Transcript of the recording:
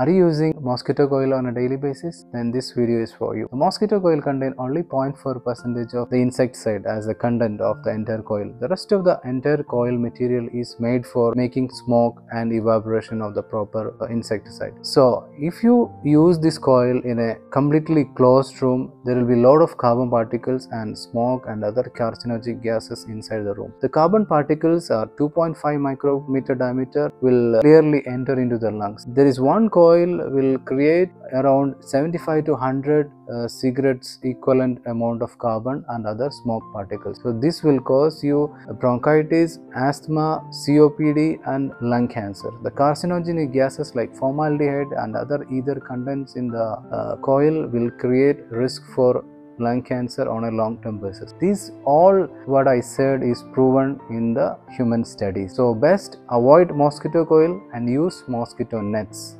Are you using mosquito coil on a daily basis? Then this video is for you. The mosquito coil contain only 0.4 percentage of the insecticide as the content of the entire coil. The rest of the entire coil material is made for making smoke and evaporation of the proper uh, insecticide. So if you use this coil in a completely closed room, there will be a lot of carbon particles and smoke and other carcinogenic gases inside the room. The carbon particles are 2.5 micrometer diameter will clearly enter into the lungs. There is one coil will create around 75 to 100 uh, cigarettes equivalent amount of carbon and other smoke particles. So this will cause you bronchitis, asthma, COPD and lung cancer. The carcinogenic gases like formaldehyde and other ether contents in the uh, coil will create risk for lung cancer on a long term basis. These all what I said is proven in the human studies. So best avoid mosquito coil and use mosquito nets.